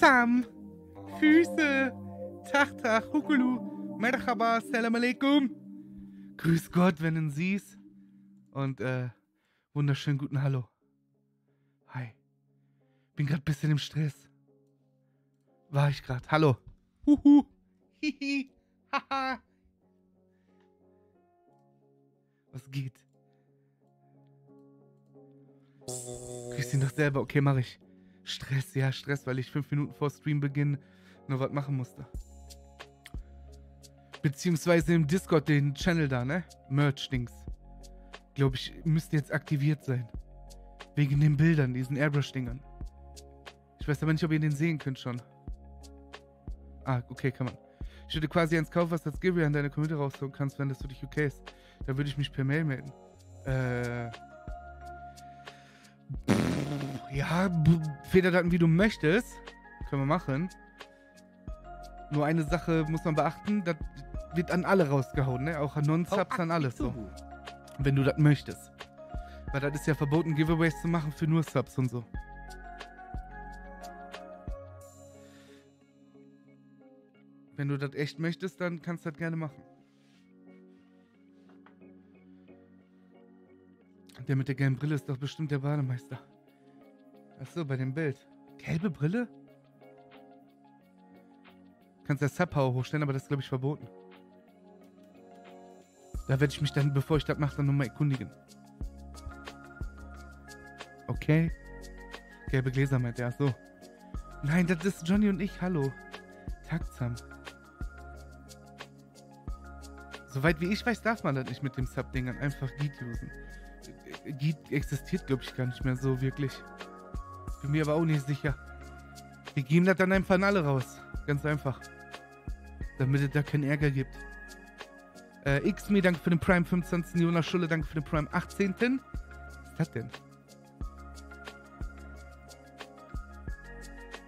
Zusammen. Füße. Tag, Hukulu. Merhaba, Salam alaikum. Grüß Gott, wenn du siehst. Und, äh, wunderschönen guten Hallo. Hi. Bin gerade ein bisschen im Stress. War ich gerade. Hallo. Huhu. Hihi. Haha. Was geht? Grüß ihn doch selber. Okay, mache ich. Stress, ja, Stress, weil ich fünf Minuten vor Streambeginn noch was machen musste. Beziehungsweise im Discord den Channel da, ne? Merch-Dings. Glaube ich, müsste jetzt aktiviert sein. Wegen den Bildern, diesen Airbrush-Dingern. Ich weiß aber nicht, ob ihr den sehen könnt schon. Ah, okay, kann man. Ich würde quasi eins kaufen, was das Giveaway an deine Community rausholen kannst, wenn das für dich okay ist. Dann würde ich mich per Mail melden. Äh. Ja, Federdaten, wie du möchtest. Können wir machen. Nur eine Sache muss man beachten, das wird an alle rausgehauen, ne? Auch an Non-Subs, an alles so. Wenn du das möchtest. Weil das ist ja verboten, Giveaways zu machen für nur Subs und so. Wenn du das echt möchtest, dann kannst du das gerne machen. Der mit der gelben Brille ist doch bestimmt der Bademeister. Achso, bei dem Bild. Gelbe Brille? Kannst ja Subpower hochstellen, aber das ist, glaube ich, verboten. Da werde ich mich dann, bevor ich das mache, dann nochmal erkundigen. Okay. Gelbe Gläser meint er, so. Nein, das ist Johnny und ich, hallo. Taktsam. Soweit wie ich weiß, darf man das nicht mit dem Sub-Dingern einfach Geet usen. Geet existiert, glaube ich, gar nicht mehr so wirklich. Bin mir aber auch nicht sicher. Wir geben das dann einfach an alle raus. Ganz einfach. Damit es da keinen Ärger gibt. Äh, Xme, danke für den Prime 25. Jonas Schulle, danke für den Prime 18. Was ist das denn?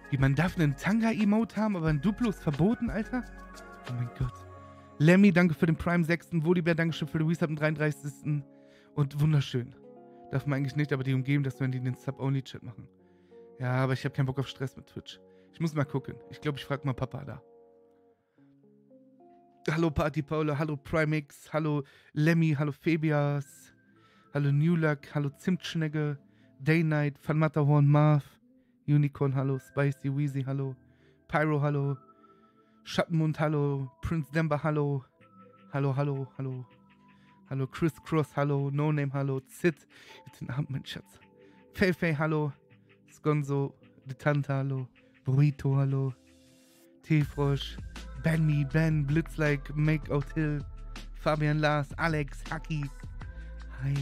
Wie, man darf einen Tanga-Emote haben, aber ein Duplo ist verboten, Alter? Oh mein Gott. Lemmy, danke für den Prime 6. Volibär, danke schön für den Resub am 33. Und wunderschön. Darf man eigentlich nicht, aber die umgeben das, wenn die den Sub-Only-Chat machen. Ja, aber ich habe keinen Bock auf Stress mit Twitch. Ich muss mal gucken. Ich glaube, ich frage mal Papa da. Hallo Party Paula, hallo Primix, hallo Lemmy, hallo Fabias, hallo Newluck, hallo Zimtschnecke, Day Night, Van Matterhorn, Marv, Unicorn, hallo, Spicy, Weezy, hallo, Pyro, hallo, Schattenmund, hallo, Prince Demba, hallo, hallo, hallo, hallo, hallo, Chris Cross, hallo, No Name, hallo, Zit, jetzt den Abend, mein Schatz, Fei Fei, hallo, Skonzo, De Tante, hallo, Burrito, hallo, Teefrosch, Benny, Ben, Blitzlike, Make Out Hill, Fabian Lars, Alex, Haki, hi,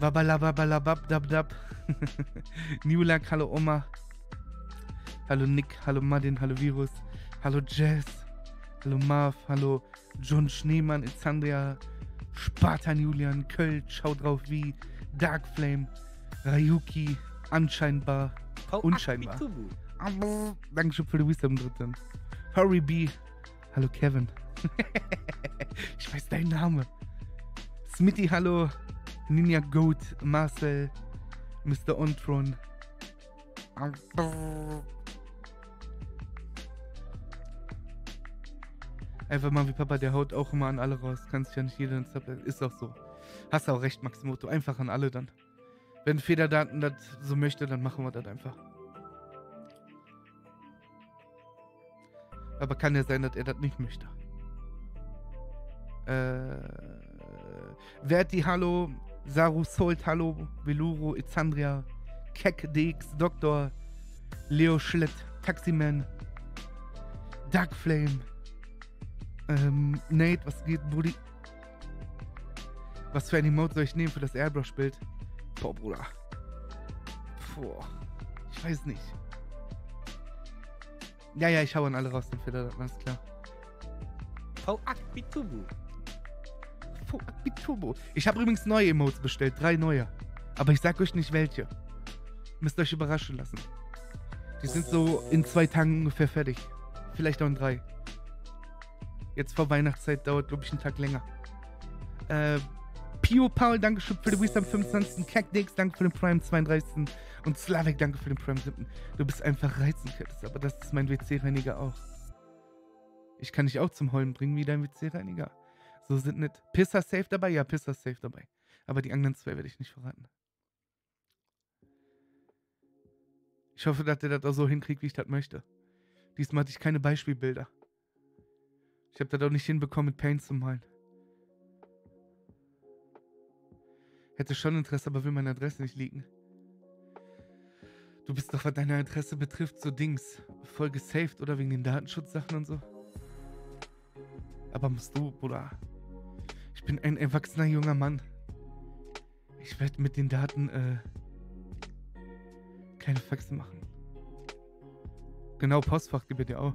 Wabala, Wabala, Bab, Dab, Dab, Newlack, hallo Oma, hallo Nick, hallo Madin, hallo Virus, hallo Jess, hallo Marv, hallo John Schneemann, Alexandria, Spartan Julian, Köln, schau drauf wie, Dark Rayuki, anscheinbar, unscheinbar. Dankeschön für die Wisdom dritten. Hurry B. Hallo Kevin. ich weiß deinen Namen. Smitty, hallo. Ninja Goat, Marcel, Mr. Ontron. Einfach mal wie Papa, der haut auch immer an alle raus. Kannst ja nicht jeder ins Tablet. Ist auch so. Hast auch recht, Maximoto. Einfach an alle dann. Wenn Federdaten das so möchte, dann machen wir das einfach. Aber kann ja sein, dass er das nicht möchte. Äh, Verti, hallo. Saru Solt, hallo. Veluro, Izandria, Kek DX, Doktor, Leo Schlett, Taximan, Dark Flame, ähm, Nate, was geht, Buddy? Was für ein Emote soll ich nehmen für das Airbrush-Bild? Boah, Bruder. Boah. Ich weiß nicht. Ja, ja, ich hau an alle raus, den Fehler, alles klar. V Akbitubu. Fu- Turbo. Ich habe übrigens neue Emotes bestellt, drei neue. Aber ich sag euch nicht welche. Müsst euch überraschen lassen. Die sind so in zwei Tagen ungefähr fertig. Vielleicht auch in drei. Jetzt vor Weihnachtszeit dauert, glaube ich, einen Tag länger. Äh, Pio Paul, danke schön für den Wisdom 25. Cactix, danke für den Prime 32. Und Slavik, danke für den Prime 7. Du bist einfach reizend, Curtis, aber das ist mein WC-Reiniger auch. Ich kann dich auch zum Heulen bringen wie dein WC-Reiniger. So sind nicht. Pisser safe dabei? Ja, Pisser safe dabei. Aber die anderen zwei werde ich nicht verraten. Ich hoffe, dass der das auch so hinkriegt, wie ich das möchte. Diesmal hatte ich keine Beispielbilder. Ich habe das auch nicht hinbekommen, mit Paint zu malen. Hätte schon Interesse, aber will meine Adresse nicht liegen. Du bist doch, was deine Adresse betrifft, so Dings. Voll gesaved, oder? Wegen den Datenschutzsachen und so. Aber musst du, Bruder. Ich bin ein erwachsener junger Mann. Ich werde mit den Daten, äh, keine Faxe machen. Genau, Postfach gibt dir auch.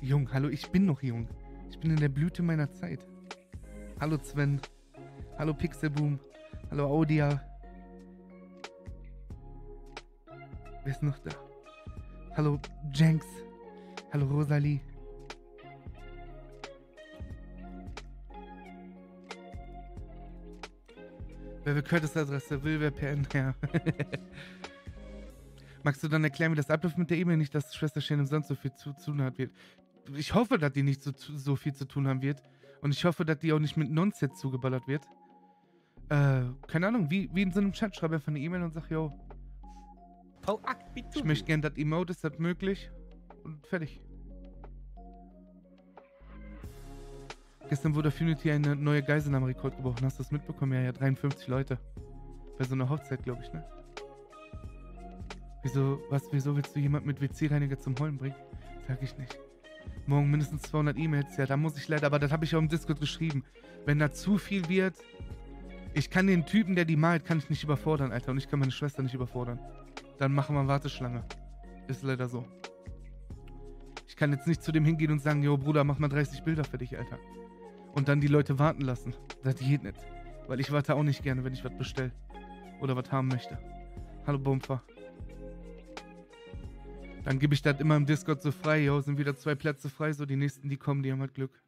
Jung, hallo, ich bin noch jung. Ich bin in der Blüte meiner Zeit. Hallo Sven. Hallo Pixelboom. Hallo Audia. Wer ist noch da? Hallo Jenks. Hallo Rosalie. Wer will Curtis Adresse? Will wer PN? Ja. Magst du dann erklären, wie das abläuft mit der E-Mail? Nicht, dass Schwester Shannon sonst so viel zu tun hat. Ich hoffe, dass die nicht so, so viel zu tun haben wird. Und ich hoffe, dass die auch nicht mit Nonsense zugeballert wird. Äh, keine Ahnung, wie, wie in so einem Chat. Schreibe einfach eine E-Mail und sag, yo, ich möchte gerne das Emote, ist das möglich? Und fertig. Gestern wurde auf Unity eine neue Geiselnahme-Rekord gebrochen. Hast du das mitbekommen? Ja, ja, 53 Leute. Bei so einer Hochzeit, glaube ich, ne? Wieso, was, wieso willst du jemand mit WC-Reiniger zum Heulen bringen? Sag ich nicht. Morgen mindestens 200 E-Mails. Ja, da muss ich leider, aber das habe ich auch im Discord geschrieben. Wenn da zu viel wird, ich kann den Typen, der die malt, kann ich nicht überfordern, Alter. Und ich kann meine Schwester nicht überfordern. Dann machen wir Warteschlange. Ist leider so. Ich kann jetzt nicht zu dem hingehen und sagen, jo Bruder, mach mal 30 Bilder für dich, Alter. Und dann die Leute warten lassen. Das geht nicht. Weil ich warte auch nicht gerne, wenn ich was bestelle. Oder was haben möchte. Hallo Bumpfer. Dann gebe ich das immer im Discord so frei. Jo, sind wieder zwei Plätze frei. So, die nächsten, die kommen, die haben halt Glück.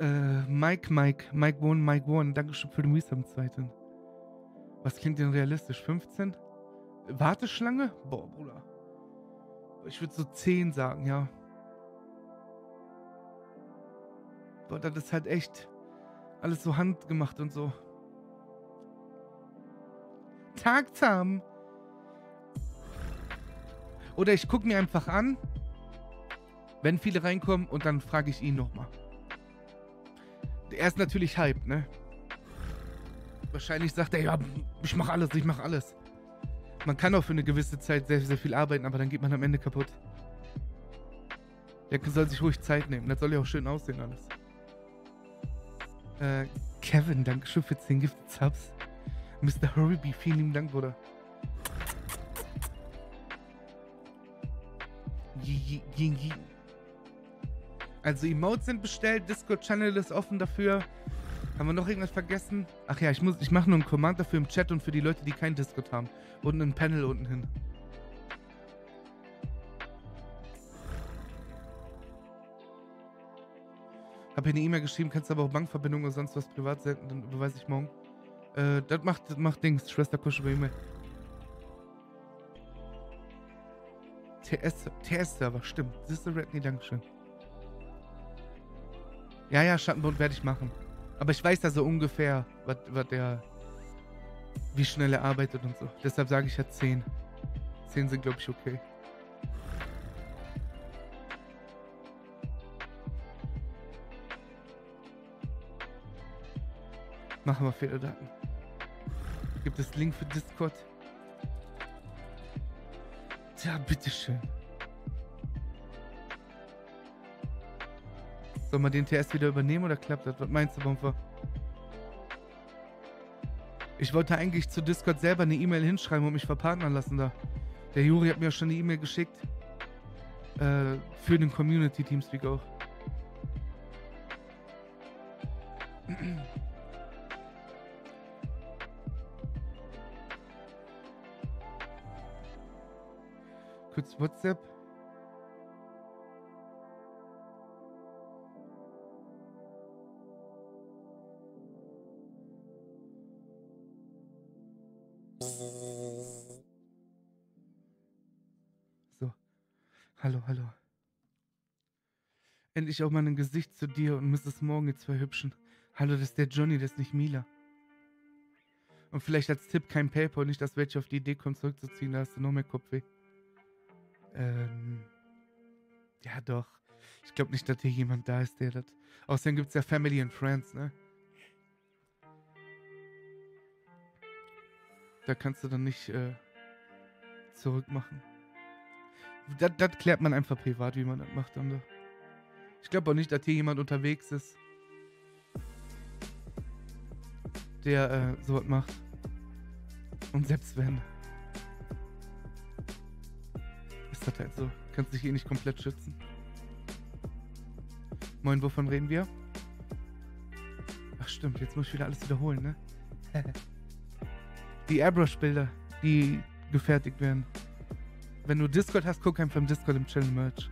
Äh, Mike, Mike, Mike One, Mike One. Dankeschön für den Wisdom zweiten. Was klingt denn realistisch? 15? Warteschlange? Boah, Bruder. Ich würde so 10 sagen, ja. Boah, das ist halt echt alles so handgemacht und so. Tagzam. Oder ich gucke mir einfach an, wenn viele reinkommen und dann frage ich ihn nochmal. Er ist natürlich hyped, ne? Wahrscheinlich sagt er, ja, ich mach alles, ich mach alles. Man kann auch für eine gewisse Zeit sehr, sehr viel arbeiten, aber dann geht man am Ende kaputt. Der soll sich ruhig Zeit nehmen. Das soll ja auch schön aussehen alles. Äh, Kevin, danke schön für 10 Gifted Subs. Mr. Hurryby, vielen lieben Dank, Bruder. Also Emotes sind bestellt, Discord-Channel ist offen dafür. Haben wir noch irgendwas vergessen? Ach ja, ich ich mache nur einen Command dafür im Chat und für die Leute, die kein Discord haben. Und ein Panel unten hin. Hab hier eine E-Mail geschrieben, kannst aber auch Bankverbindung oder sonst was privat senden, dann beweise ich morgen. Äh, das macht, das macht Dings, Schwester Kusch über E-Mail. TS, TS-Server, stimmt. Sister Redney, Dankeschön. Ja, ja, Schattenbund werde ich machen. Aber ich weiß da so ungefähr, was der. wie schnell er arbeitet und so. Deshalb sage ich ja 10. 10 sind, glaube ich, okay. Machen wir Fehlerdaten. Gibt es Link für Discord? Tja, bitteschön. Soll man den TS wieder übernehmen oder klappt das? Was meinst du, Bomber? Ich wollte eigentlich zu Discord selber eine E-Mail hinschreiben und mich verpartnern lassen da. Der Juri hat mir schon eine E-Mail geschickt. Äh, für den Community Teamspeak auch. WhatsApp. So. Hallo, hallo. Endlich auch mal ein Gesicht zu dir und Mrs. Morgan, zwei Hübschen. Hallo, das ist der Johnny, das ist nicht Mila. Und vielleicht als Tipp kein PayPal, nicht, dass welche auf die Idee kommen, zurückzuziehen, da hast du noch mehr Kopfweh. Ähm. Ja, doch. Ich glaube nicht, dass hier jemand da ist, der das. Außerdem gibt es ja Family and Friends, ne? Da kannst du dann nicht äh, zurückmachen. Das, das klärt man einfach privat, wie man das macht. Äh, ich glaube auch nicht, dass hier jemand unterwegs ist, der äh, sowas macht. Und selbst wenn, ist das halt so. Kannst dich eh nicht komplett schützen. Moin, wovon reden wir? Ach stimmt, jetzt muss ich wieder alles wiederholen, ne? die Airbrush-Bilder, die gefertigt werden. Wenn du Discord hast, guck einfach im Discord im Channel Merch.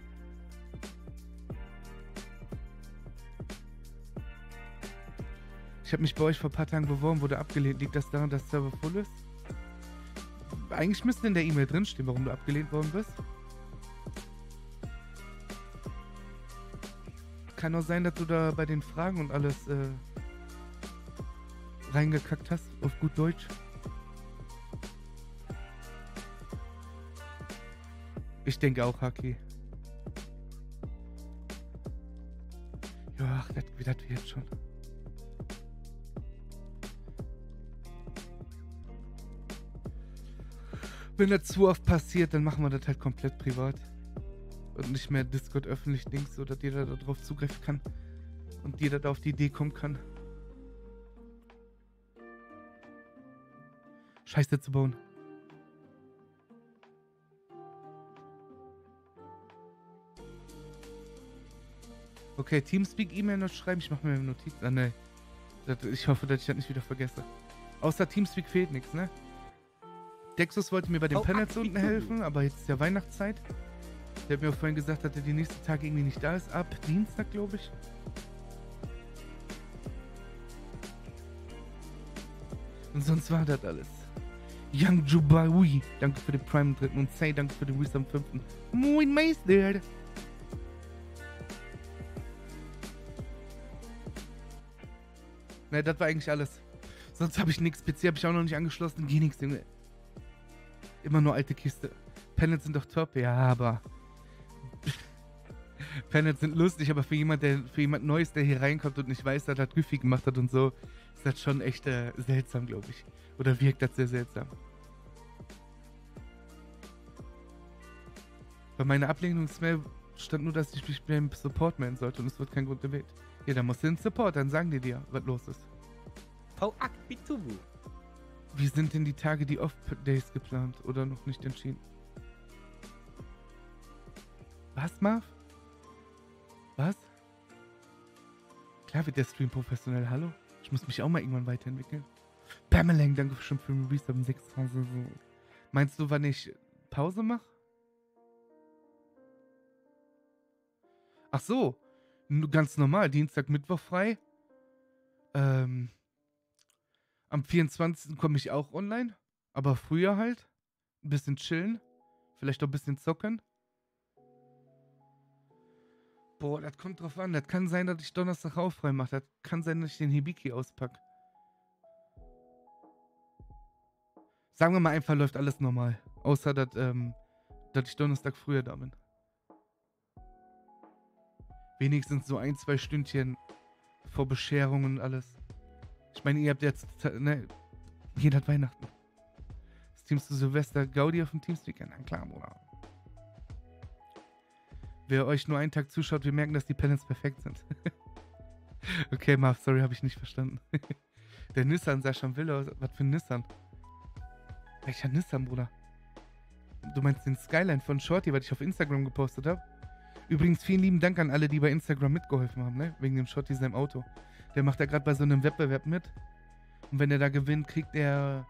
Ich habe mich bei euch vor ein paar Tagen beworben, wurde abgelehnt. Liegt das daran, dass der Server voll ist? Eigentlich müsste in der E-Mail drinstehen, warum du abgelehnt worden bist. Kann auch sein, dass du da bei den Fragen und alles äh, reingekackt hast, auf gut Deutsch. Ich denke auch, Haki. Ja, das, das wird schon. Wenn das zu oft passiert, dann machen wir das halt komplett privat. Und nicht mehr Discord öffentlich Dings, so dass jeder darauf zugreifen kann. Und jeder da auf die Idee kommen kann. Scheiße zu bauen. Okay, Teamspeak-E-Mail noch schreiben. Ich mache mir eine Notiz. Ah, ne. Ich hoffe, dass ich das nicht wieder vergesse. Außer Teamspeak fehlt nichts, ne? Dexus wollte mir bei den oh, Panels unten helfen, aber jetzt ist ja Weihnachtszeit. Der hat mir auch vorhin gesagt, dass er die nächsten Tage irgendwie nicht da ist. Ab Dienstag, glaube ich. Und sonst war das alles. Young Jubawi, danke für den Prime 3. und Say, danke für den Wisdom 5. Moin Meister. Ne, das war eigentlich alles. Sonst habe ich nichts. PC habe ich auch noch nicht angeschlossen. Geh nix, Junge. Immer nur alte Kiste. Panels sind doch top, ja, aber. Panels sind lustig, aber für jemand, der für jemand Neues, der hier reinkommt und nicht weiß, dass er Güffi gemacht hat und so, ist das schon echt äh, seltsam, glaube ich. Oder wirkt das sehr seltsam. Bei meiner Ablehnungsmail stand nur, dass ich mich beim Support melden sollte und es wird kein Grund gewählt. Ja, dann musst du in Support, dann sagen die dir, was los ist. Wie sind denn die Tage, die Off-Days geplant oder noch nicht entschieden? Was, Marv? Was? Klar wird der Stream professionell, hallo? Ich muss mich auch mal irgendwann weiterentwickeln. Pamelang, danke schon für den Resub 26. Meinst du, wann ich Pause mache? Ach so, ganz normal, Dienstag, Mittwoch frei. Ähm, am 24. komme ich auch online, aber früher halt. Ein bisschen chillen, vielleicht auch ein bisschen zocken. Boah, das kommt drauf an. Das kann sein, dass ich Donnerstag auch frei mache. Das kann sein, dass ich den Hibiki auspacke. Sagen wir mal einfach, läuft alles normal. Außer, dass, ähm, dass ich Donnerstag früher da bin. Wenigstens so ein, zwei Stündchen vor Bescherung und alles. Ich meine, ihr habt jetzt, ne, jeder hat Weihnachten. Das Team zu Silvester Gaudi auf dem Teamspeak. Na klar, Bruder. Wer euch nur einen Tag zuschaut, wir merken, dass die Panels perfekt sind. okay, Marv, sorry, habe ich nicht verstanden. Der Nissan sah schon wild aus. Was für ein Nissan? Welcher Nissan, Bruder? Du meinst den Skyline von Shorty, was ich auf Instagram gepostet habe? Übrigens, vielen lieben Dank an alle, die bei Instagram mitgeholfen haben, ne? Wegen dem Shorty seinem Auto. Der macht da gerade bei so einem Wettbewerb mit. Und wenn er da gewinnt, kriegt er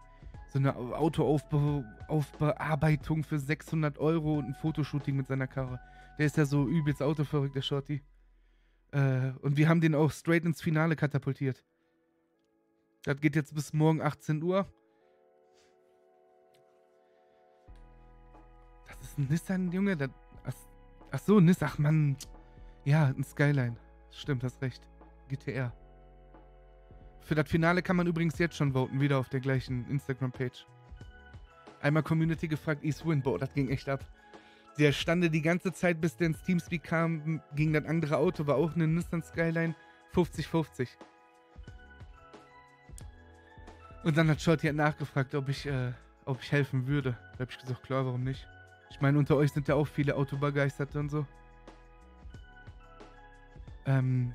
so eine Autoaufbearbeitung für 600 Euro und ein Fotoshooting mit seiner Karre. Der ist ja so übelst autoverrückt, der Shorty. Äh, und wir haben den auch straight ins Finale katapultiert. Das geht jetzt bis morgen 18 Uhr. Das ist ein Nissan, Junge. Das, ach, ach so, Nissan. Ach, Mann. Ja, ein Skyline. Stimmt, hast recht. GTR. Für das Finale kann man übrigens jetzt schon voten, wieder auf der gleichen Instagram-Page. Einmal Community gefragt, East Win. Boah, das ging echt ab. Der stande die ganze Zeit, bis der ins Teamspeak kam, ging das andere Auto, war auch eine Nissan Skyline 50-50. Und dann hat Shorty halt nachgefragt, ob ich, äh, ob ich helfen würde. Da habe ich gesagt, klar, warum nicht? Ich meine, unter euch sind ja auch viele Autobegeisterte und so. Ähm,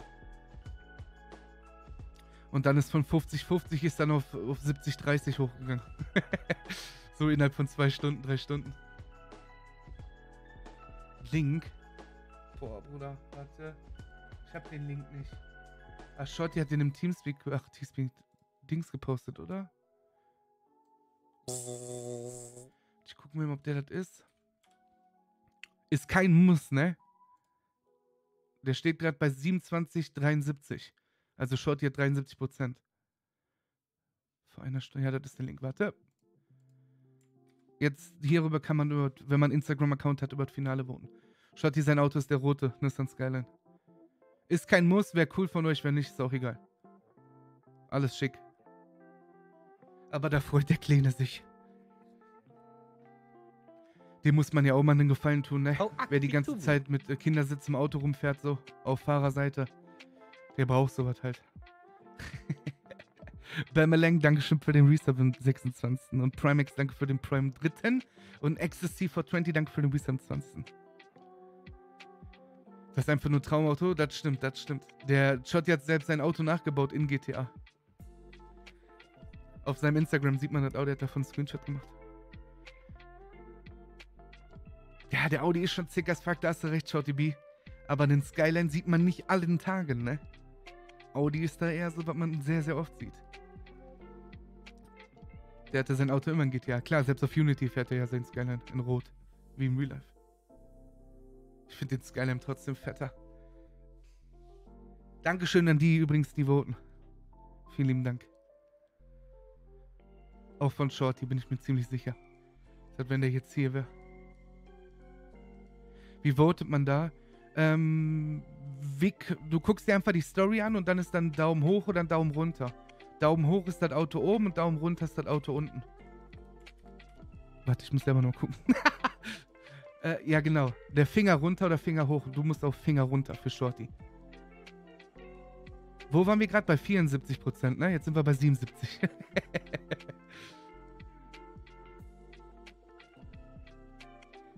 und dann ist von 50-50 ist dann auf, auf 70-30 hochgegangen. so innerhalb von zwei Stunden, drei Stunden. Link. Boah, Bruder, warte. Ich hab den Link nicht. Ach, Shorty hat den im Teamspeak, ach, Teamspeak Dings gepostet, oder? Ich guck mir mal, ob der das ist. Ist kein Muss, ne? Der steht gerade bei 27,73. Also Shorty hat 73%. Vor einer Stunde, ja, das ist der Link. Warte. Jetzt hierüber kann man, über, wenn man Instagram-Account hat, über das Finale voten. Shorty, sein Auto ist der rote Nissan Skyline. Ist kein Muss, wäre cool von euch, wenn nicht, ist auch egal. Alles schick. Aber da freut der Kleine sich. Dem muss man ja auch mal einen Gefallen tun, ne? Wer die ganze Zeit mit äh, Kindersitz im Auto rumfährt, so auf Fahrerseite. Der braucht sowas halt. Bermeleng, Dankeschön für den Resub im 26. Und Primex, danke für den Prime 3. Und Ecstasy for 20, danke für den Resub im 20. Das ist einfach nur Traumauto? Das stimmt, das stimmt. Der Shot hat selbst sein Auto nachgebaut in GTA. Auf seinem Instagram sieht man das der hat davon einen Screenshot gemacht. Ja, der Audi ist schon zick as fuck, da hast du recht, Shorty B. Aber den Skyline sieht man nicht allen Tagen, ne? Audi ist da eher so, was man sehr, sehr oft sieht. Der hatte sein Auto immer in GTA. Klar, selbst auf Unity fährt er ja sein Skyline in Rot. Wie im Real Life. Ich finde den Skyline trotzdem fetter. Dankeschön an die übrigens, die voten. Vielen lieben Dank. Auch von Shorty bin ich mir ziemlich sicher. Das wenn der jetzt hier wäre. Wie votet man da? Ähm, Vic, du guckst dir einfach die Story an und dann ist dann Daumen hoch oder ein Daumen runter. Daumen hoch ist das Auto oben und Daumen runter ist das Auto unten. Warte, ich muss selber noch gucken. äh, ja, genau. Der Finger runter oder Finger hoch. Du musst auf Finger runter für Shorty. Wo waren wir gerade? Bei 74%, ne? Jetzt sind wir bei 77.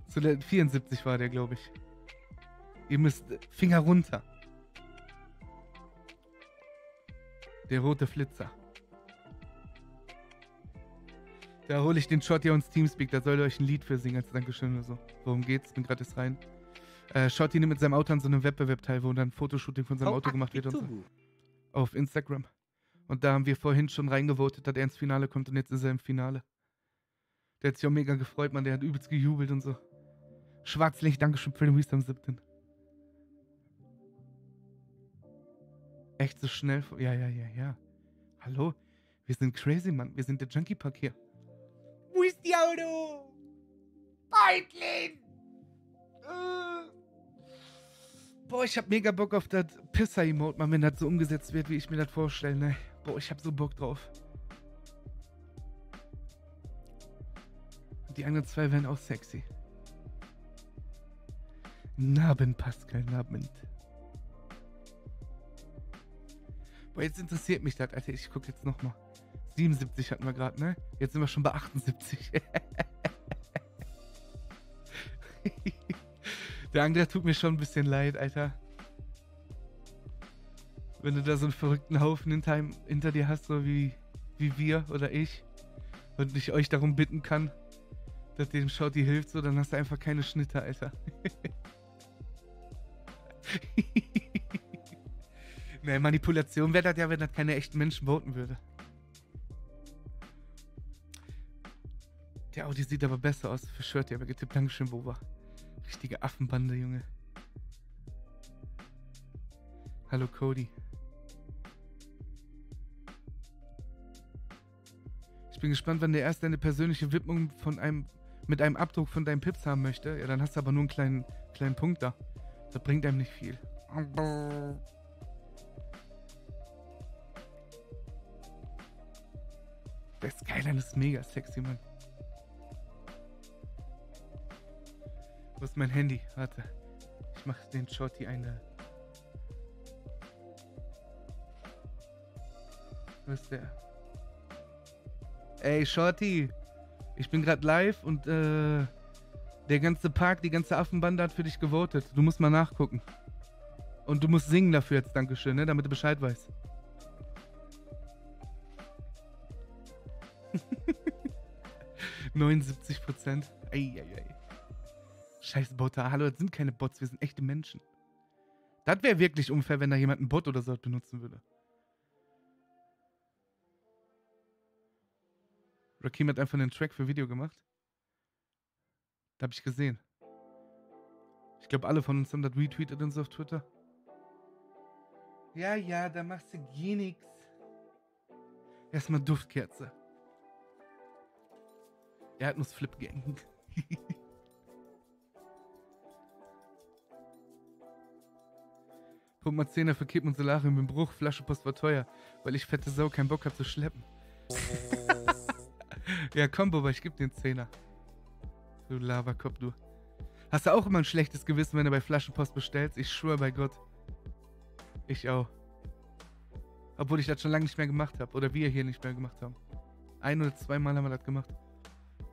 Zu der 74 war der, glaube ich. Ihr müsst Finger runter. Der rote Flitzer. Da hole ich den Shot ja uns Teamspeak. Da soll ihr euch ein Lied für singen als Dankeschön oder so. Worum geht's? Bin gerade rein. Äh, Shotty nimmt mit seinem Auto an so einem Wettbewerb teil, wo dann ein Fotoshooting von seinem Auto gemacht wird und so. Auf Instagram. Und da haben wir vorhin schon reingevotet, dass er ins Finale kommt und jetzt ist er im Finale. Der hat sich auch mega gefreut, man. Der hat übelst gejubelt und so. Schwarzlicht, Dankeschön für den Wisdom 17. Echt so schnell? Ja, ja, ja, ja. Hallo? Wir sind crazy, Mann. Wir sind der Junkie Park hier. Wo ist die Auto? Beutlin! Uh. Boah, ich hab mega Bock auf das Pisser-Emote, Mann, wenn das so umgesetzt wird, wie ich mir das vorstelle, ne? Boah, ich hab so Bock drauf. Die anderen zwei wären auch sexy. Nabend, Pascal, Nabend. Boah, jetzt interessiert mich das, Alter. Ich guck jetzt nochmal. 77 hatten wir gerade, ne? Jetzt sind wir schon bei 78. Der Angler tut mir schon ein bisschen leid, Alter. Wenn du da so einen verrückten Haufen hinter, hinter dir hast, so wie, wie wir oder ich, und ich euch darum bitten kann, dass dem Shorty hilft, so, dann hast du einfach keine Schnitte, Alter. Ne, Manipulation wäre das ja, wenn das keine echten Menschen voten würde. Der Audi sieht aber besser aus. Für Shirt, aber getippt. Dankeschön, Boba. Richtige Affenbande, Junge. Hallo, Cody. Ich bin gespannt, wann der erste eine persönliche Widmung von einem mit einem Abdruck von deinem Pips haben möchte. Ja, dann hast du aber nur einen kleinen, kleinen Punkt da. Das bringt einem nicht viel. Der Skyline ist mega sexy, Mann. Wo ist mein Handy? Warte. Ich mach den Shorty eine. Wo ist der? Ey, Shorty. Ich bin gerade live und äh, der ganze Park, die ganze Affenbande hat für dich gewotet. Du musst mal nachgucken. Und du musst singen dafür jetzt, Dankeschön, ne? damit du Bescheid weißt. Neunundsiebzig Prozent. Eieiei. Scheiß Botter. Hallo, das sind keine Bots, wir sind echte Menschen. Das wäre wirklich unfair, wenn da jemand einen Bot oder so benutzen würde. Rakim hat einfach einen Track für Video gemacht. Da habe ich gesehen. Ich glaube, alle von uns haben das retweetet und so auf Twitter. Ja, ja, da machst du gar nichts. Erstmal Duftkerze. Erdnuss-Flip Gang. Punkt mal 10er für Kippen und Solarium im Bruch. Flaschenpost war teuer, weil ich fette Sau keinen Bock hab zu schleppen. Ja, komm, Boba, ich geb dir einen Zehner. Du Lavakopf, du. Hast du auch immer ein schlechtes Gewissen, wenn du bei Flaschenpost bestellst? Ich schwöre bei Gott. Ich auch. Obwohl ich das schon lange nicht mehr gemacht habe. Oder wir hier nicht mehr gemacht haben. Ein oder zweimal haben wir das gemacht.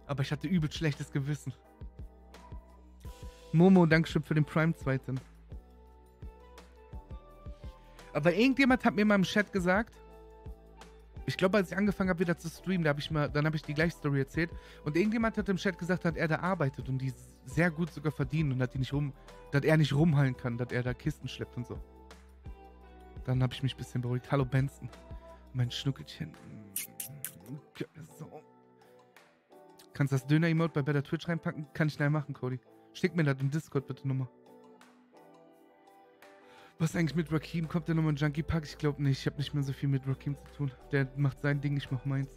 Aber ich hatte übel schlechtes Gewissen. Momo, Dankeschön für den Prime zweiten. Aber irgendjemand hat mir mal im Chat gesagt, ich glaube, als ich angefangen habe, wieder zu streamen, da hab ich mal, dann habe ich die gleiche Story erzählt. Und irgendjemand hat im Chat gesagt, dass er da arbeitet und die sehr gut sogar verdient und dass, die nicht rum, dass er nicht rumhallen kann, dass er da Kisten schleppt und so. Dann habe ich mich ein bisschen beruhigt. Hallo Benson. Mein Schnuckelchen. So. Kannst das Döner-Emote bei Better Twitch reinpacken? Kann ich schnell machen, Cody. Schick mir das im Discord bitte nochmal. Was eigentlich mit Rakim? Kommt der nochmal ein Junkie Pack? Ich glaube nicht. Ich habe nicht mehr so viel mit Rakim zu tun. Der macht sein Ding, ich mach meins.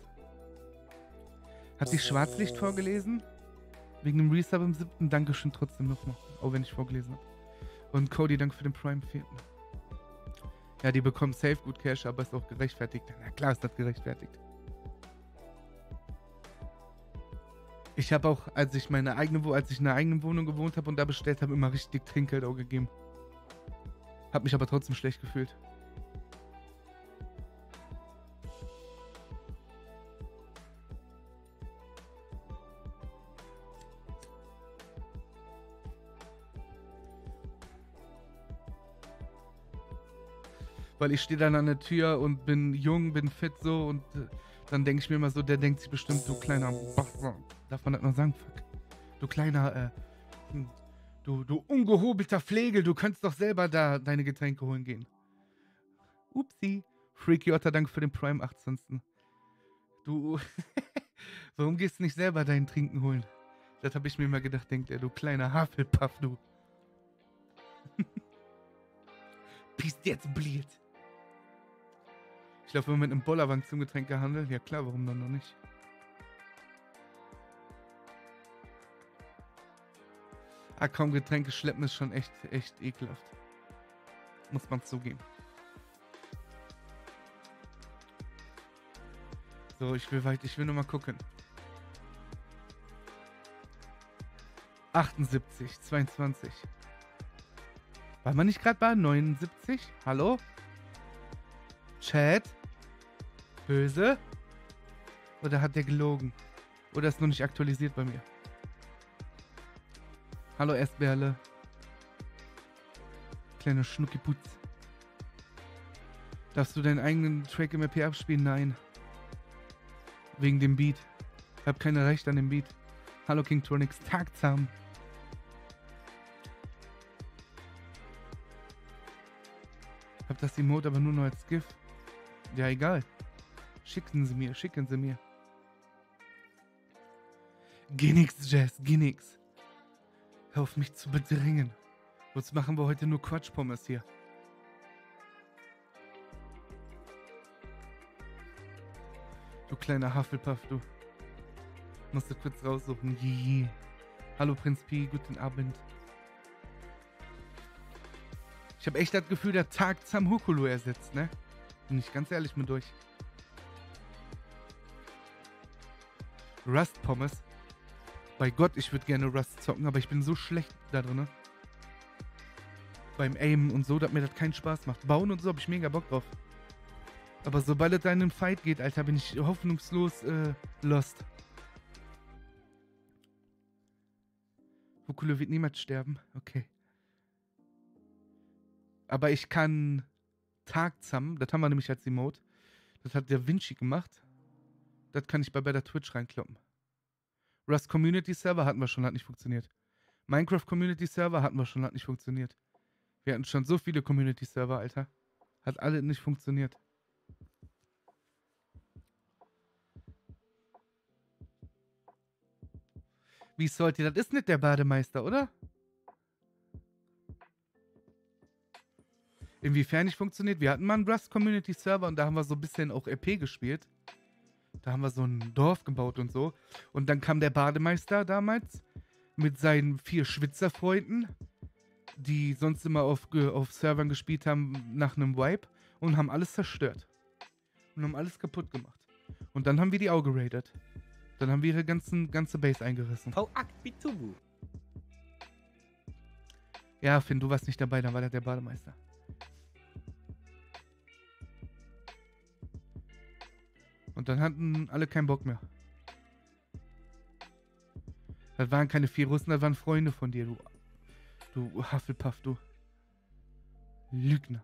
Hat sich Schwarzlicht vorgelesen? Wegen dem Resub im siebten. Dankeschön trotzdem nochmal. Auch wenn ich vorgelesen habe. Und Cody, danke für den Prime vierten. Ja, die bekommen safe gut Cash, aber ist auch gerechtfertigt. Na klar ist das gerechtfertigt. Ich habe auch, als ich meine eigene, als ich in einer eigenen Wohnung gewohnt habe und da bestellt habe, immer richtig Trinkgeld auch gegeben. Hab mich aber trotzdem schlecht gefühlt. Weil ich stehe dann an der Tür und bin jung, bin fit so und äh, dann denke ich mir immer so, der denkt sich bestimmt, du kleiner Bastard. Darf man das noch sagen? Fuck. Du kleiner, äh, Du, du ungehobelter Pflegel, du könntest doch selber da deine Getränke holen gehen. Upsi. Freaky Otter, danke für den Prime 18. Du, warum gehst du nicht selber deinen Trinken holen? Das habe ich mir immer gedacht, denkt er, du kleiner Havelpuff, du. Bist jetzt bliert. Ich laufe immer mit einem Bollerwagen zum Getränkehandel. Ja klar, warum dann noch nicht? Ah komm, Getränke schleppen ist schon echt, echt ekelhaft. Muss man zugeben. So, ich will weit, ich will nur mal gucken. 78, 22. War man nicht gerade bei 79? Hallo? Chat? Böse? Oder hat der gelogen? Oder ist noch nicht aktualisiert bei mir? Hallo Essbärle. Kleiner Schnuckiputz. Darfst du deinen eigenen Track im RP abspielen? Nein. Wegen dem Beat. Ich hab keine Rechte an dem Beat. Hallo King Tronix. Tag zusammen. Hab das Emote aber nur noch als GIF. Ja, egal. Schicken Sie mir, schicken Sie mir. Geh nix, Jazz, geh nix. Hör auf mich zu bedrängen. Sonst machen wir heute nur Quatschpommes hier. Du kleiner Hufflepuff, du. Musst du kurz raussuchen. Jee. Hallo Prinz Pi, guten Abend. Ich habe echt das Gefühl, der Tag Sam Hukulu ersetzt, ne? Bin ich ganz ehrlich mit euch. Rust Pommes. Bei Gott, ich würde gerne Rust zocken, aber ich bin so schlecht da drin. Beim Aimen und so, dass mir das keinen Spaß macht. Bauen und so habe ich mega Bock drauf. Aber sobald es da in einen Fight geht, Alter, bin ich hoffnungslos äh, lost. Hukule wird niemals sterben. Okay. Aber ich kann Tagzam, das haben wir nämlich als Emote. Das hat der Vinci gemacht. Das kann ich bei, der Twitch reinkloppen. Rust Community Server hatten wir schon, hat nicht funktioniert. Minecraft Community Server hatten wir schon, hat nicht funktioniert. Wir hatten schon so viele Community Server, Alter. Hat alle nicht funktioniert. Wie sollte das ist nicht der Bademeister, oder? Inwiefern nicht funktioniert? Wir hatten mal einen Rust Community Server und da haben wir so ein bisschen auch RP gespielt. Da haben wir so ein Dorf gebaut und so. Und dann kam der Bademeister damals mit seinen vier Schwitzerfreunden, die sonst immer auf, auf Servern gespielt haben nach einem Wipe und haben alles zerstört. Und haben alles kaputt gemacht. Und dann haben wir die Auge raided. Dann haben wir ihre ganzen, ganze Base eingerissen. Ja, Finn, du warst nicht dabei, dann war das der Bademeister. Und dann hatten alle keinen Bock mehr. Das waren keine vier Russen, das waren Freunde von dir, du. Du Hufflepuff, du. Lügner.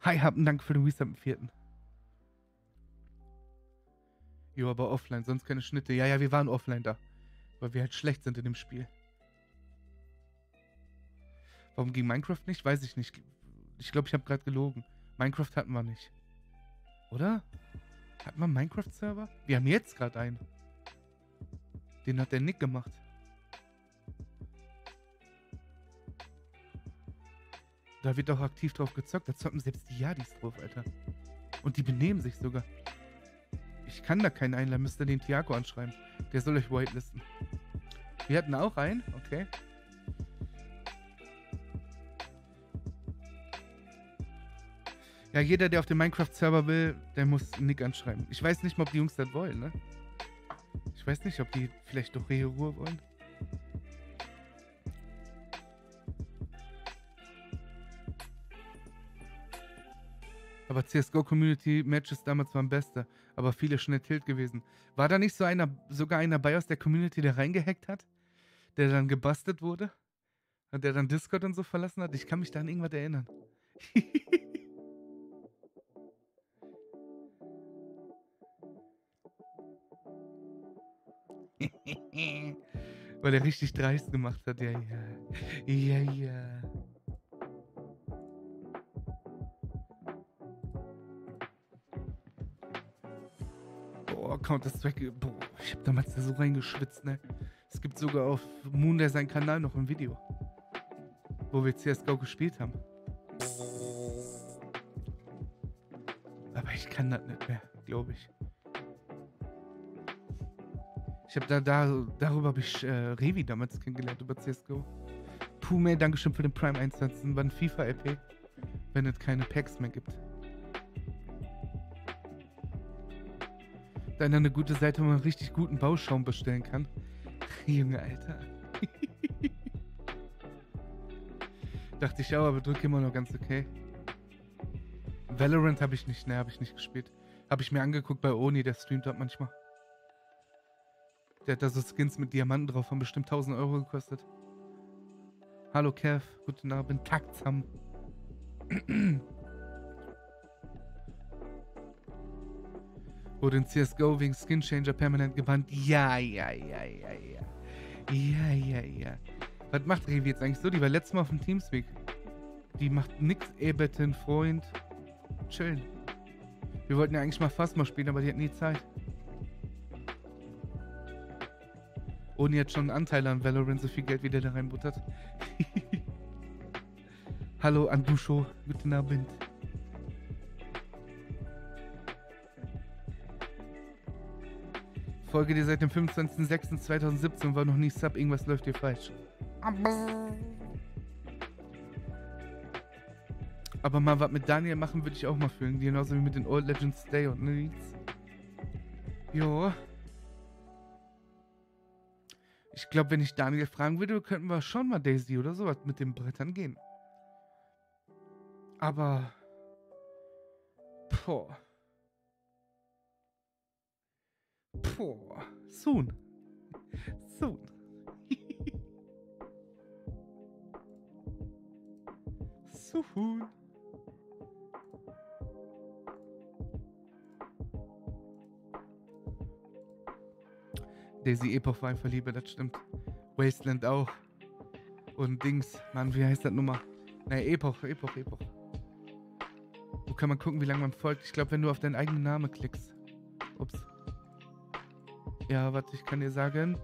Hi, habt Dank für den Resub im vierten. Jo, aber offline, sonst keine Schnitte. Ja, ja, wir waren offline da. Weil wir halt schlecht sind in dem Spiel. Warum ging Minecraft nicht? Weiß ich nicht. Ich glaube, ich habe gerade gelogen. Minecraft hatten wir nicht. Oder? Hat man Minecraft-Server? Wir haben jetzt gerade einen. Den hat der Nick gemacht. Da wird auch aktiv drauf gezockt. Da zocken selbst die Yadis drauf, Alter. Und die benehmen sich sogar. Ich kann da keinen einladen, müsst ihr den Tiago anschreiben. Der soll euch whitelisten. Wir hatten auch einen, okay. Ja, jeder, der auf den Minecraft-Server will, der muss Nick anschreiben. Ich weiß nicht mal, ob die Jungs das wollen, ne? Ich weiß nicht, ob die vielleicht doch Ruhe wollen. Aber CSGO Community Matches damals waren beste, aber viele schnell tilt gewesen. War da nicht so einer, sogar einer bei aus der Community, der reingehackt hat? Der dann gebastelt wurde? Und der dann Discord und so verlassen hat? Ich kann mich da an irgendwas erinnern. Weil er richtig dreist gemacht hat, ja, ja. Ja, ja. Boah, Counter-Strike, boah, ich hab damals da so reingeschwitzt, ne? Es gibt sogar auf Moon sein Kanal noch ein Video, wo wir CSGO gespielt haben. Aber ich kann das nicht mehr, glaube ich. Ich habe da, da, darüber habe ich äh, Revi damals kennengelernt, über CSGO. Pume, Dankeschön für den Prime-Einsatz. Ein FIFA-LP, wenn es keine Packs mehr gibt. Da eine gute Seite, wo man richtig guten Bauschaum bestellen kann. Junge, Alter. Dachte ich auch, aber drück immer noch ganz okay. Valorant habe ich nicht, ne, habe ich nicht gespielt. Habe ich mir angeguckt bei Oni, der streamt dort manchmal. Der hat da so Skins mit Diamanten drauf, haben bestimmt 1000 Euro gekostet. Hallo Kev, guten Abend, Taktsam. Wurde in CSGO wegen Skin Changer permanent gebannt. Ja, ja, ja, ja, ja. Ja, ja, ja. Was macht Revi jetzt eigentlich so? Die war letztes Mal auf dem Teamspeak. Die macht nix, Eberton, Freund. Chillen. Wir wollten ja eigentlich mal mal spielen, aber die hat nie Zeit. Ohne jetzt schon einen Anteil an Valorant, so viel Geld wie der da reinbuttert. Hallo Andusho, guten Abend. Folge dir seit dem 25.06.2017 und war noch nie Sub, irgendwas läuft hier falsch. Aber mal was mit Daniel machen würde ich auch mal fühlen, genauso wie mit den Old Legends Day und nichts. Jo. Ich glaube, wenn ich Daniel fragen würde, könnten wir schon mal Daisy oder sowas mit den Brettern gehen. Aber. Boah. Boah. Soon. Soon. Soon. Daisy Epoch war ein Verlieber, das stimmt. Wasteland auch. Und Dings, Mann, wie heißt das Nummer? Naja, Epoch, Epoch, Epoch. Wo kann man gucken, wie lange man folgt? Ich glaube, wenn du auf deinen eigenen Namen klickst. Ups. Ja, warte, ich kann dir sagen,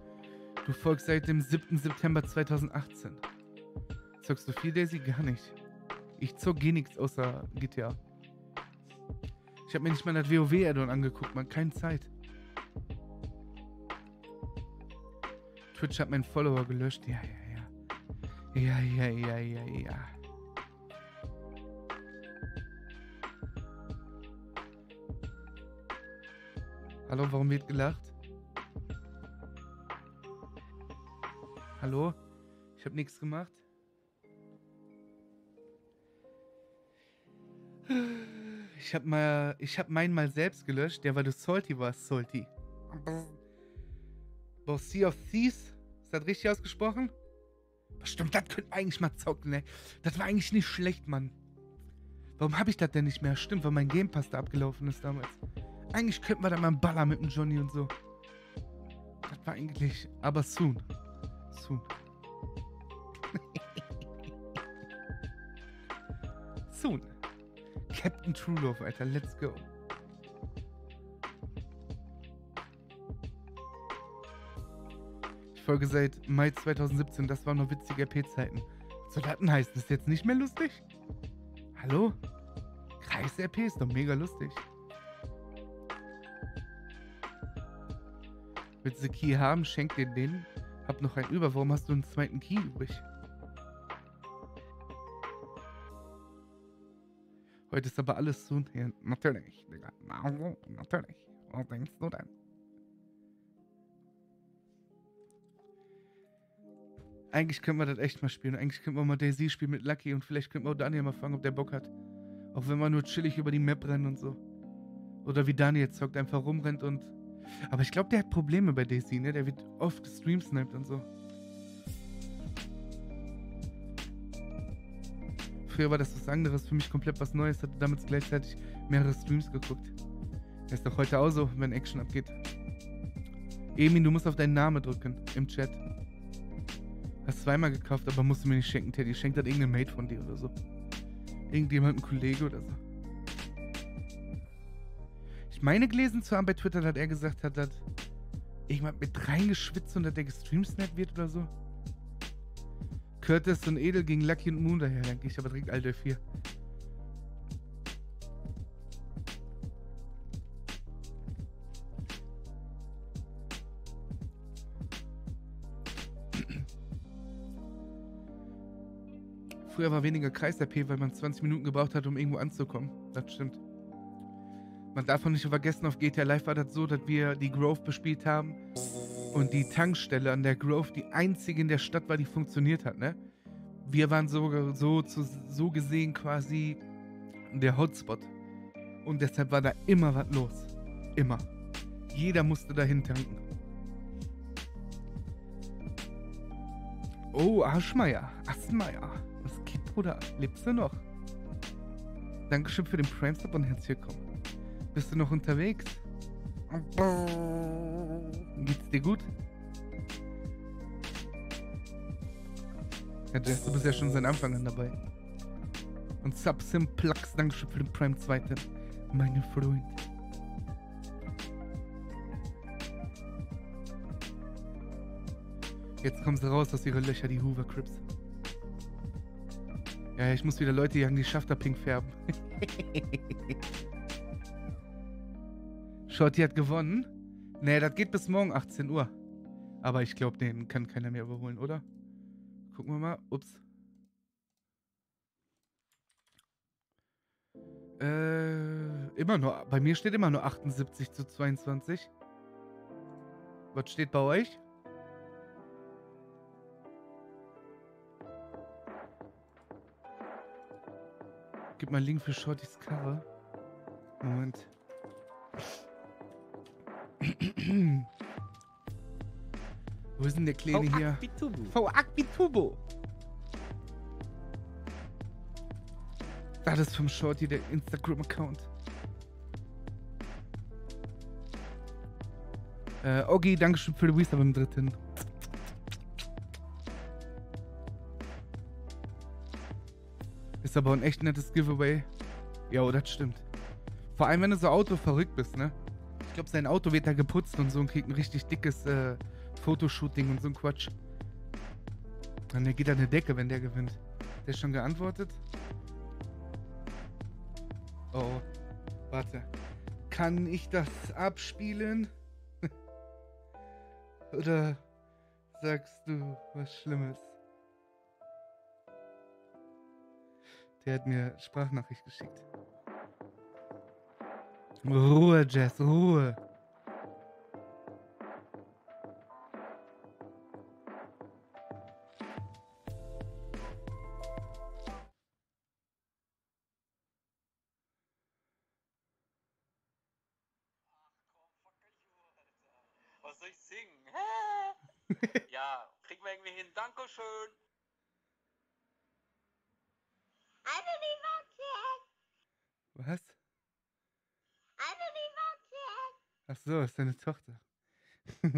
du folgst seit dem 7. September 2018. Zockst du viel, Daisy? Gar nicht. Ich zock eh nichts außer GTA. Ich habe mir nicht mal das WoW-Addon angeguckt, man, keine Zeit. Twitch hat meinen Follower gelöscht. Ja, ja, ja. Ja, ja, ja, ja, ja. Hallo, warum wird gelacht? Hallo? Ich habe nichts gemacht. Ich habe mal, ich habe meinen mal selbst gelöscht, der weil du salty warst, salty. Boss Sea of Thieves? Ist das richtig ausgesprochen? Stimmt, das könnte eigentlich mal zocken, ne? Das war eigentlich nicht schlecht, Mann. Warum habe ich das denn nicht mehr? Stimmt, weil mein Game Pass da abgelaufen ist damals. Eigentlich könnten wir da mal einen Baller mit dem Johnny und so. Das war eigentlich. Aber soon. Soon. soon. Captain True Love, Alter. Let's go. Folge seit Mai 2017. Das waren noch witzige RP-Zeiten. So Daten heißt das jetzt nicht mehr lustig? Hallo? Kreis-RP ist doch mega lustig. Willst du Key haben? Schenk dir den. Hab noch einen über. Warum hast du einen zweiten Key übrig? Heute ist aber alles so. Ja, natürlich, Digga. Natürlich. Was denkst du denn? Eigentlich können wir das echt mal spielen. Eigentlich können wir mal Daisy spielen mit Lucky und vielleicht können wir auch Daniel mal fragen, ob der Bock hat. Auch wenn wir nur chillig über die Map rennen und so. Oder wie Daniel zockt, einfach rumrennt und. Aber ich glaube, der hat Probleme bei Daisy, ne? Der wird oft gestreamsniped und so. Früher war das was anderes, für mich komplett was Neues. Hatte damals gleichzeitig mehrere Streams geguckt. ist doch heute auch so, wenn Action abgeht. Emin, du musst auf deinen Namen drücken im Chat. Hast zweimal gekauft, aber musst du mir nicht schenken, Teddy. Schenkt das irgendeine Mate von dir oder so. Irgendjemand, ein Kollege oder so. Ich meine gelesen zu haben bei Twitter, dass er gesagt hat, dass irgendjemand mit reingeschwitzt und dass der gestreamsnappt wird oder so. Curtis und Edel gegen Lucky und Moon daher, denke ich, aber direkt Alter 4. Früher war weniger Kreis-RP, weil man 20 Minuten gebraucht hat, um irgendwo anzukommen. Das stimmt. Man darf auch nicht vergessen, auf GTA Live war das so, dass wir die Grove bespielt haben und die Tankstelle an der Grove die einzige in der Stadt war, die funktioniert hat, ne? Wir waren so, so, so gesehen quasi der Hotspot. Und deshalb war da immer was los. Immer. Jeder musste dahin tanken. Oh, Aschmeier. Asmeier. Bruder? Lebst du noch? Dankeschön für den Prime-Stop und herzlich willkommen. Bist du noch unterwegs? Geht's dir gut? Ja, Jess, du bist ja schon seit Anfang an dabei. Und Subsimplux, Dankeschön für den Prime 2. Meine Freund. Jetzt kommen sie raus aus ihren Löcher, die Hoover Crips. Ja, ich muss wieder Leute jagen, die Schafter pink färben. Shorty hat gewonnen. Nee, das geht bis morgen 18 Uhr. Aber ich glaube, den kann keiner mehr überholen, oder? Gucken wir mal. Ups. Äh, immer nur. Bei mir steht immer nur 78 zu 22. Was steht bei euch? Gib mal einen Link für Shortys Karre. Moment. Wo ist denn der Kleine hier? Bitubu. V Akbitubo. Das ist vom Shorty, der Instagram-Account. Äh, Ogi, Dankeschön für den Wisdom im dritten. Ist aber ein echt nettes Giveaway. Ja, das stimmt. Vor allem, wenn du so Auto verrückt bist, ne? Ich glaube, sein Auto wird da geputzt und so und kriegt ein richtig dickes äh, Fotoshooting und so ein Quatsch. Und der geht an der Decke, wenn der gewinnt. Der ist schon geantwortet? Oh, warte. Kann ich das abspielen? Oder sagst du was Schlimmes? Der hat mir Sprachnachricht geschickt. Ruhe, Jess, Ruhe. So, ist deine Tochter.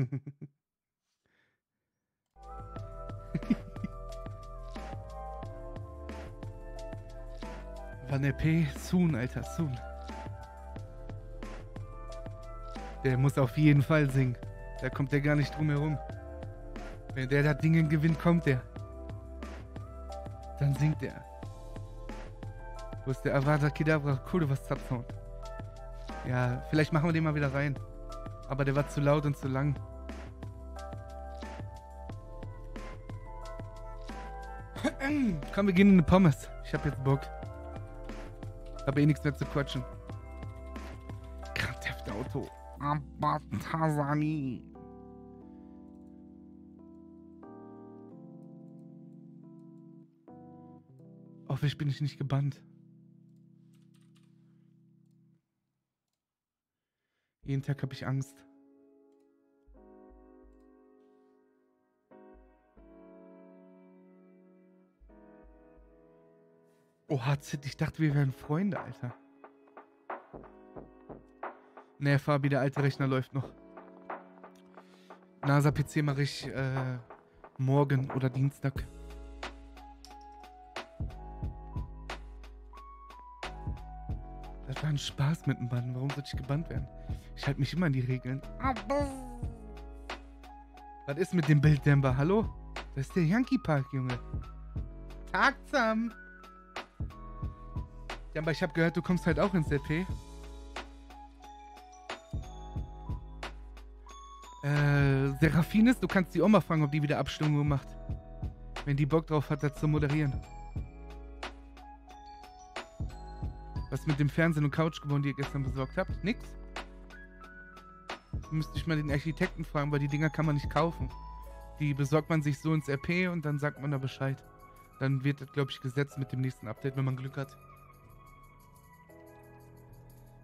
Wann der P? Soon, Alter, soon. Der muss auf jeden Fall singen. Da kommt der gar nicht drum herum. Wenn der das Ding gewinnt, kommt der. Dann singt er. Wo ist der Avada Kedavra? Was Subsound. Ja, vielleicht machen wir den mal wieder rein. Aber der war zu laut und zu lang. Komm, wir gehen in eine Pommes. Ich hab jetzt Bock. Hab eh nichts mehr zu quatschen. Grand Theft Auto. Aber Tasani. Hoffentlich bin ich nicht gebannt. Jeden Tag habe ich Angst. Oha, Zit, ich dachte, wir wären Freunde, Alter. Nee, Fabi, der alte Rechner läuft noch. NASA-PC mache ich äh, morgen oder Dienstag. Das war ein Spaß mit dem Bann. Warum sollte ich gebannt werden? Ich halte mich immer an die Regeln. Was ist mit dem Bilddämper? Hallo? Das ist der Yankee Park, Junge. Tag zusammen. Ja, aber ich habe gehört, du kommst halt auch ins LP. Äh, Serafines, du kannst die Oma fragen, ob die wieder Abstimmung macht. Wenn die Bock drauf hat, das zu moderieren. Was mit dem Fernsehen und Couch gewonnen, die ihr gestern besorgt habt? Nix? Müsste ich mal den Architekten fragen, weil die Dinger kann man nicht kaufen. Die besorgt man sich so ins RP und dann sagt man da Bescheid. Dann wird das, glaube ich, gesetzt mit dem nächsten Update, wenn man Glück hat.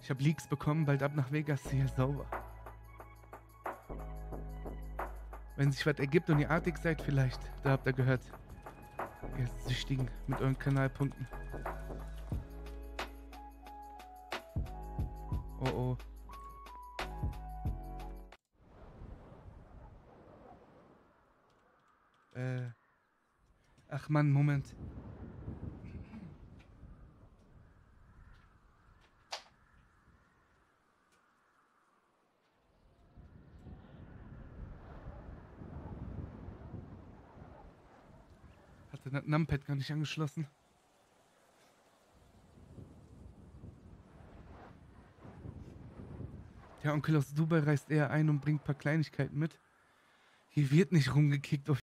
Ich habe Leaks bekommen, bald ab nach Vegas, hier sauber. Wenn sich was ergibt und ihr artig seid, vielleicht. Da habt ihr gehört. Ihr Süchtigen mit euren Kanalpunkten. Ach Mann, Moment. Hatte das Numpad gar nicht angeschlossen. Der Onkel aus Dubai reist eher ein und bringt ein paar Kleinigkeiten mit. Hier wird nicht rumgekickt auf